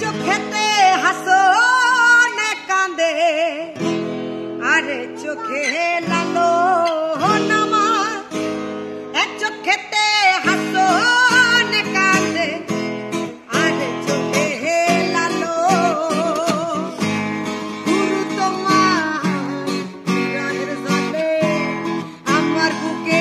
চোখেতে হাসো না কাঁদে। আরে চোখে লালো নামা। এক চোখেতে হাসো না কাঁদে। আরে চোখে লালো। গুরু তোমার আমার বুকে